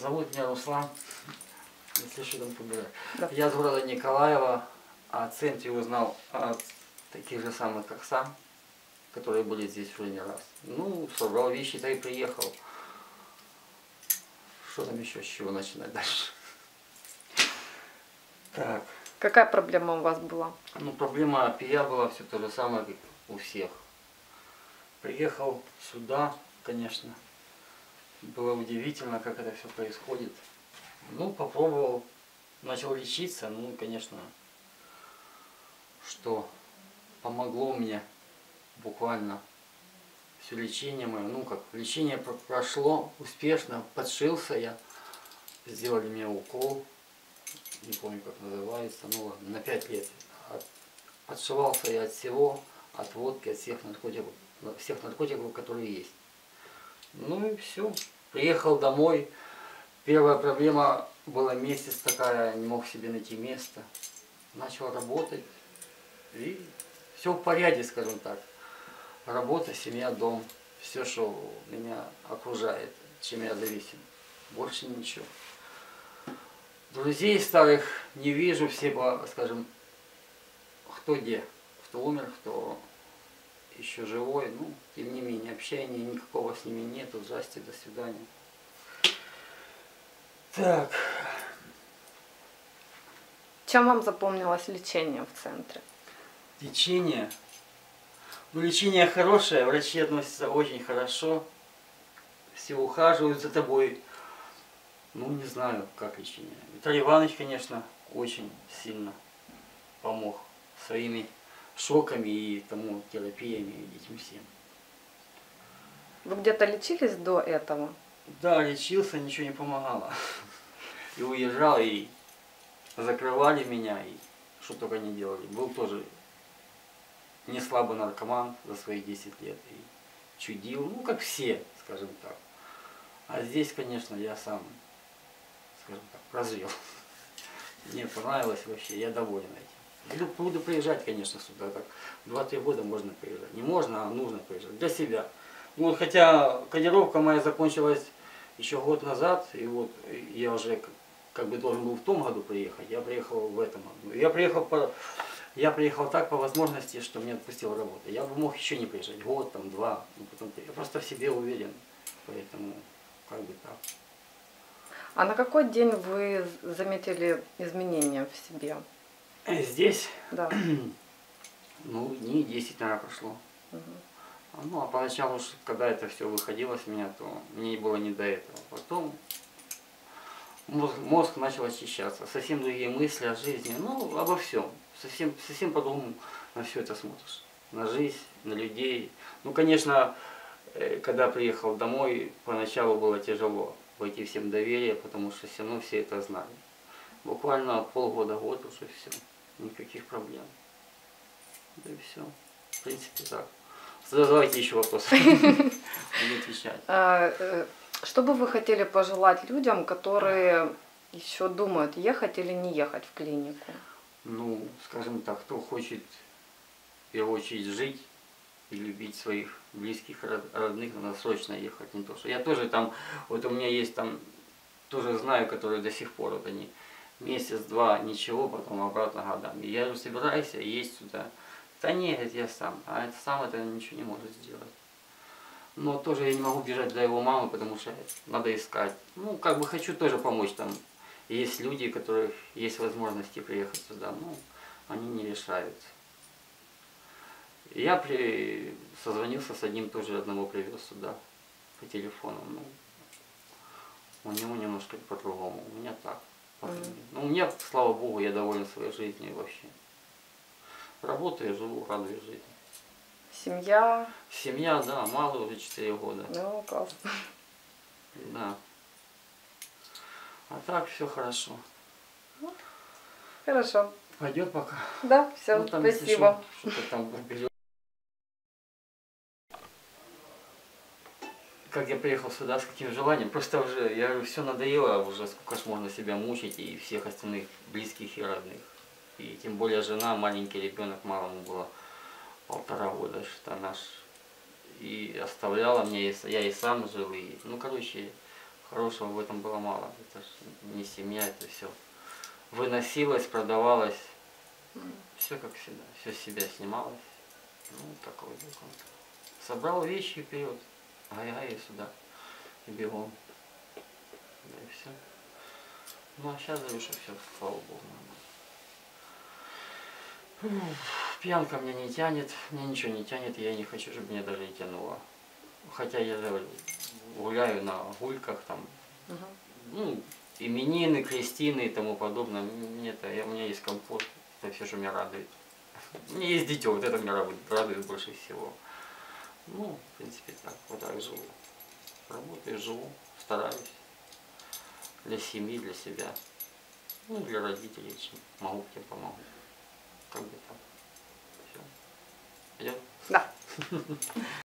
Зовут меня Руслан, если что там. Да. Я из города Николаева, о центре узнал от таких же самых, как сам, которые были здесь уже не раз. Ну, собрал вещи-то и приехал. Что там еще, с чего начинать дальше? Так, Какая проблема у вас была? ну проблема пия была все то же самое, как у всех. Приехал сюда, конечно, было удивительно, как это все происходит. Ну, попробовал, начал лечиться, ну, конечно, что помогло мне буквально все лечение мое. Ну, как, лечение про- прошло успешно, подшился я, сделали мне укол, не помню, как называется, ну ладно, на 5 лет. От- Отшивался я от всего, от водки, от всех наркотиков, всех наркотиков, которые есть. Ну и все. Приехал домой. Первая проблема была месяц такая, не мог себе найти место. Начал работать. И все в порядке, скажем так. Работа, семья, дом. Все, что меня окружает, чем я зависим. Больше ничего. Друзей старых не вижу, все, скажем, кто где, кто умер, кто еще живой, ну, тем не менее, общения никакого с ними нету, здрасте, до свидания. Так, Чем вам запомнилось лечение в центре? лечение. Ну, лечение хорошее, врачи относятся очень хорошо, все ухаживают за тобой. Ну, не знаю, как лечение. Виталий Иванович, конечно, очень сильно помог своими шоками и тому терапиями этим всем. Вы где-то лечились до этого? Да, лечился, ничего не помогало. И уезжал, и закрывали меня, и что только не делали. Был тоже не слабый наркоман за свои 10 лет. И чудил, ну, как все, скажем так. А здесь, конечно, я сам, скажем так, прозрел. Мне понравилось вообще, я доволен этим. Буду, буду приезжать, конечно, сюда. Так, 2-3 года можно приезжать. Не можно, а нужно приезжать. Для себя. Ну, вот, хотя кодировка моя закончилась еще год назад, и вот я уже как бы должен был в том году приехать, я приехал в этом году. Я приехал по, я приехал так по возможности, что мне отпустила работа. Я бы мог еще не приезжать, год, там, два, ну, потом, я просто в себе уверен, поэтому как бы так. А на какой день вы заметили изменения в себе? Э, Здесь, Да. ну, дней 10, наверное, прошло. А, Ну, а поначалу, когда это все выходило с меня, то мне было не до этого. Потом мозг, мозг начал очищаться, совсем другие мысли о жизни, ну, обо всем. Совсем, совсем по-другому на все это смотришь. На жизнь, на людей. Ну, конечно, э, когда приехал домой, поначалу было тяжело войти всем доверие, потому что все равно все это знали. Буквально полгода, год уже все, никаких проблем. Да и все. В принципе, так. Задавайте еще вопросы. Буду отвечать. А, э, Что бы вы хотели пожелать людям, которые еще думают, ехать или не ехать в клинику? Ну, скажем так, кто хочет в первую очередь жить и любить своих близких, род- родных, надо срочно ехать. Не то, что я тоже там, вот у меня есть там, тоже знаю, которые до сих пор, вот они месяц-два, ничего, потом обратно годами. Я говорю, собирайся, есть сюда. Да нет, я сам. А это сам это ничего не может сделать. Но тоже я не могу бежать за его мамой, потому что надо искать. Ну, как бы хочу тоже помочь там. Есть люди, у которых есть возможности приехать сюда, но они не решаются. Я при... созвонился с одним, тоже одного привез сюда по телефону. Ну, у него немножко по-другому, у меня так. Ну, у меня, слава богу, я доволен своей жизнью вообще. Работаю, живу, радуюсь жизни. Семья? Семья, да, мало уже 4 года. Ну, классно. Да. А так все хорошо. Хорошо. Пойдет пока. Да, все, Ну, там, спасибо. что, Что-то там Как я приехал сюда, с каким желанием, просто уже, я говорю, все надоело, уже сколько ж можно себя мучить и всех остальных близких и родных. И тем более жена, маленький ребенок, малому было полтора года, что наш и оставляла мне, я и сам жил, и, ну, короче, Хорошего в этом было мало. Это ж не семья, это все. Выносилось, продавалось. Все как всегда. Все с себя снималось. Ну, такой контракт. Собрал вещи и вперед. Ай-ай, и сюда. И бегом. Да и все. Ну, а сейчас что все, слава богу. Ну, Пьянка меня не тянет, мне ничего не тянет, я не хочу, чтобы меня даже и тянуло. Хотя я гуляю на гульках, там, Мгм. ну, именины, крестины и тому подобное. Мне это, я, у меня есть комфорт, это все, что меня радует. Мне есть дитё, вот это меня радует, радует больше всего. Ну, в принципе, так, вот так живу. Работаю, живу, стараюсь. Для семьи, для себя. Ну, для родителей, чем могу, тем помогу. Как бы так. Все. Идет? Да.